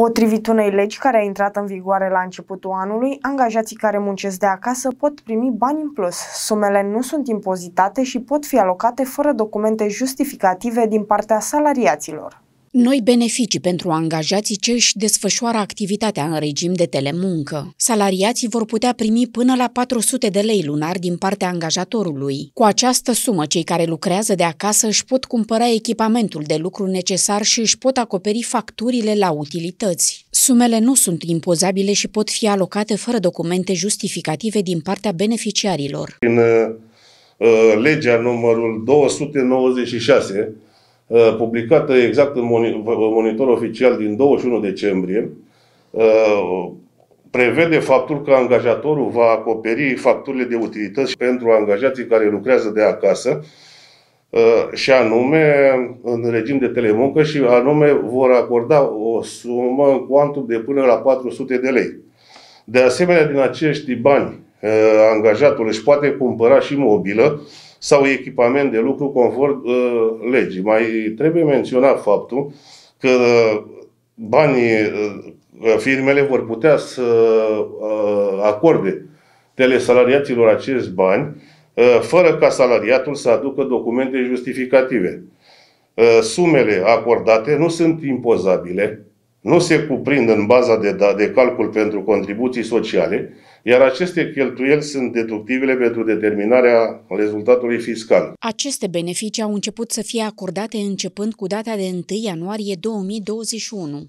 Potrivit unei legi care a intrat în vigoare la începutul anului, angajații care muncesc de acasă pot primi bani în plus. Sumele nu sunt impozitate și pot fi alocate fără documente justificative din partea salariaților. Noi beneficii pentru angajații ce își desfășoară activitatea în regim de telemuncă. Salariații vor putea primi până la 400 de lei lunar din partea angajatorului. Cu această sumă, cei care lucrează de acasă își pot cumpăra echipamentul de lucru necesar și își pot acoperi facturile la utilități. Sumele nu sunt impozabile și pot fi alocate fără documente justificative din partea beneficiarilor. În uh, legea numărul 296 Uh, publicată exact în monitor oficial din 21 decembrie, uh, prevede faptul că angajatorul va acoperi facturile de utilități pentru angajații care lucrează de acasă uh, și anume în regim de telemuncă și anume vor acorda o sumă în cuantum de până la 400 de lei. De asemenea, din acești bani, angajatul își poate cumpăra și mobilă sau echipament de lucru conform uh, legii. Mai trebuie menționat faptul că banii, uh, firmele vor putea să uh, acorde telesalariaților acești bani uh, fără ca salariatul să aducă documente justificative. Uh, sumele acordate nu sunt impozabile, nu se cuprind în baza de, da, de calcul pentru contribuții sociale, iar aceste cheltuieli sunt deductibile pentru determinarea rezultatului fiscal. Aceste beneficii au început să fie acordate începând cu data de 1 ianuarie 2021.